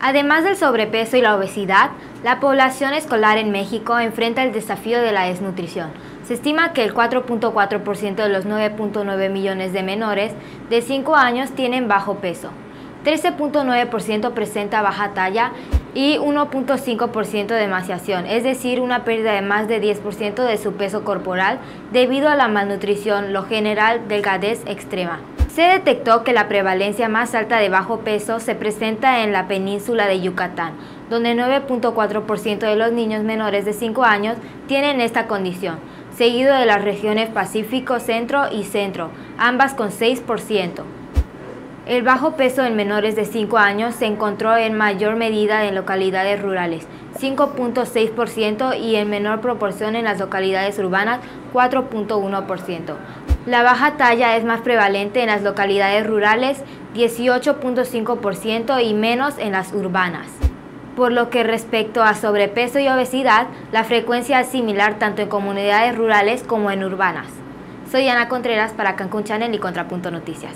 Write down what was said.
Además del sobrepeso y la obesidad, la población escolar en México enfrenta el desafío de la desnutrición. Se estima que el 4.4% de los 9.9 millones de menores de 5 años tienen bajo peso. 13.9% presenta baja talla y 1.5% de es decir, una pérdida de más de 10% de su peso corporal debido a la malnutrición, lo general delgadez extrema. Se detectó que la prevalencia más alta de bajo peso se presenta en la península de Yucatán, donde 9.4% de los niños menores de 5 años tienen esta condición, seguido de las regiones Pacífico, Centro y Centro, ambas con 6%. El bajo peso en menores de 5 años se encontró en mayor medida en localidades rurales, 5.6%, y en menor proporción en las localidades urbanas, 4.1%. La baja talla es más prevalente en las localidades rurales, 18.5%, y menos en las urbanas. Por lo que respecto a sobrepeso y obesidad, la frecuencia es similar tanto en comunidades rurales como en urbanas. Soy Ana Contreras para Cancún Channel y Contrapunto Noticias.